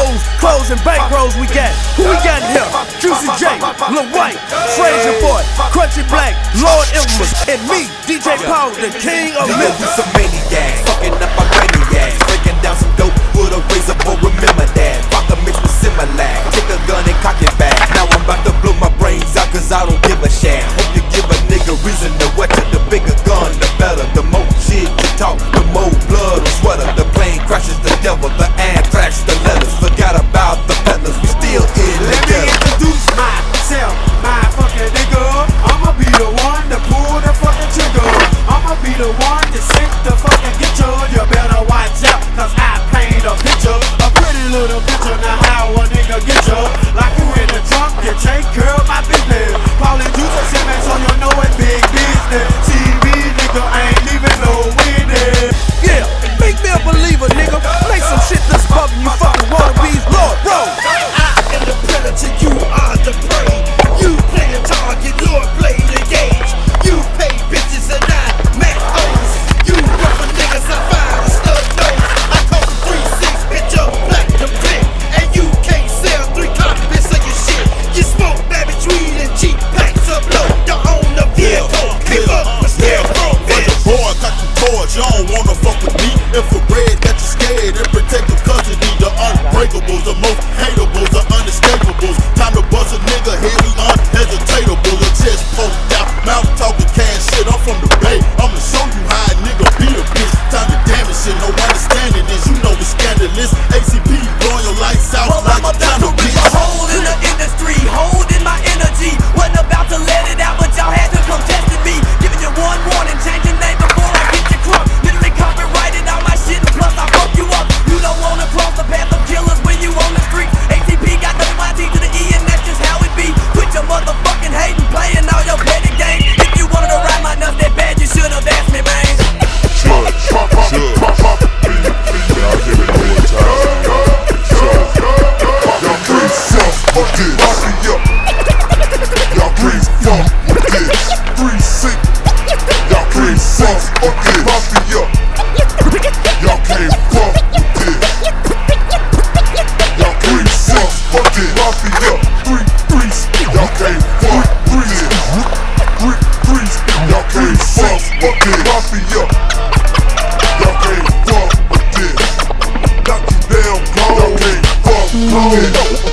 hoes, clothes, and bankrolls we got. Who we got in here? Juicy J, Lil Wyte, Frayser Boy, Crunchy Black, Lord Infamous, and me, DJ Paul, the king of Memphis. some maniacs, fucking up our maniacs, breaking down some dope with a razor, but remember that. Rock a mix with Similac, take a gun and cock it back. Now I'm about to blow my brains out, cause I don't give a shit. Hope you give a nigga reason to watch to the bigger gun, the better, the more shit you talk, the more blood or sweater. The plane crashes, the devil, the anthrax, the Hate feet up. Three threes, y'all can't fuck. Threes, three threes, y'all can't fuck up, y'all can't fuck. Knock you down, y'all can't fuck this.